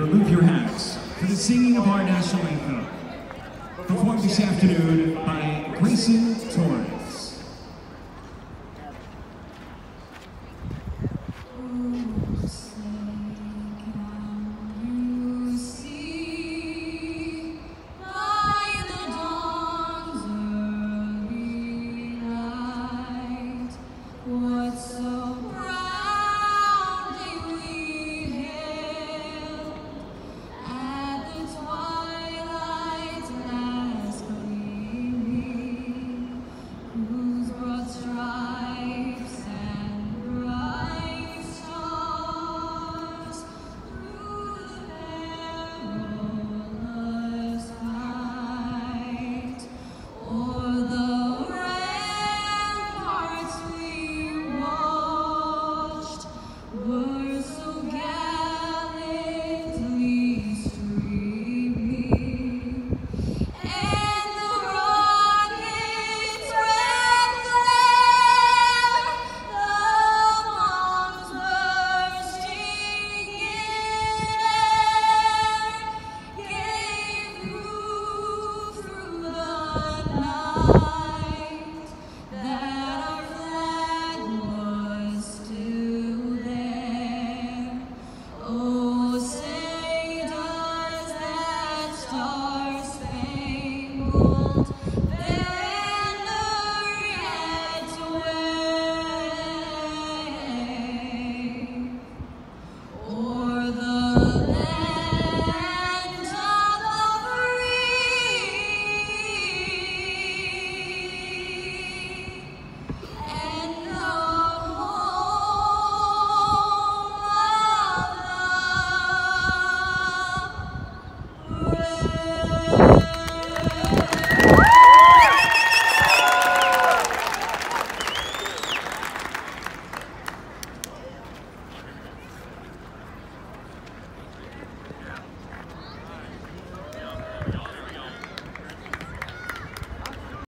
remove your hats for the singing of our national anthem, performed this afternoon by Grayson Torrence. What's so bright? Whoa. star.